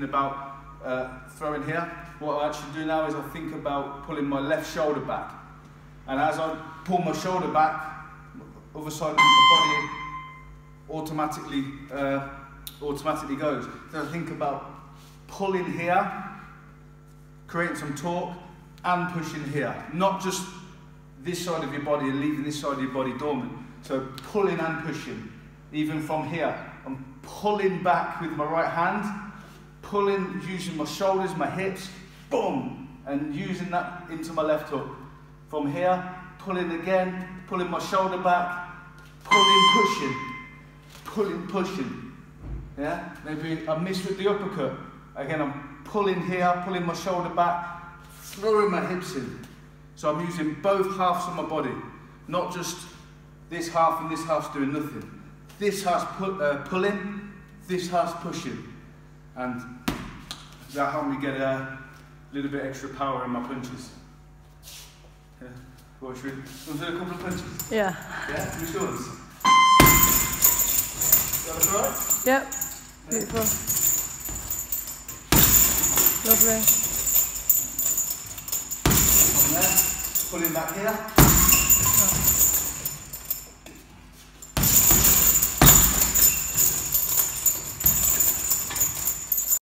about uh, throwing here. What I actually do now is I think about pulling my left shoulder back. And as I pull my shoulder back, other side of my body automatically uh, automatically goes. So I think about pulling here, creating some torque, and pushing here. Not just this side of your body and leaving this side of your body dormant. So pulling and pushing. Even from here, I'm pulling back with my right hand, pulling, using my shoulders, my hips, boom, and using that into my left hook. From here, pulling again, pulling my shoulder back, pulling, pushing, pulling, pushing. Yeah, maybe I miss with the uppercut. Again, I'm pulling here, pulling my shoulder back, throwing my hips in. So I'm using both halves of my body, not just this half and this half's doing nothing. This half's pu uh, pulling, this half's pushing. And that helped me get a little bit extra power in my punches. Yeah. What should we, want to do a couple of punches? Yeah. Yeah, ones? Is that alright? Yep. Beautiful. Lovely. From there, pulling back here. Oh.